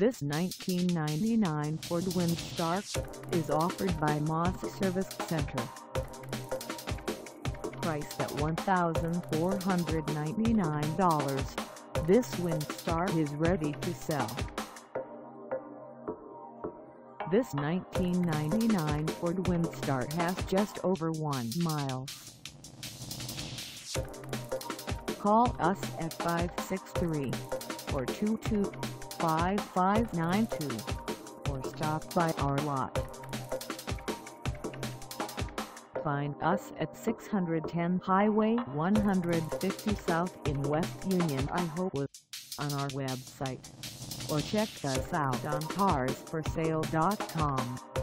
This 1999 Ford Windstar is offered by Moss Service Center. Priced at $1,499, this Windstar is ready to sell. This 1999 Ford Windstar has just over 1 mile. Call us at 563 422 5592 or stop by our lot. Find us at 610 Highway 150 South in West Union, Iowa on our website or check us out on carsforsale.com.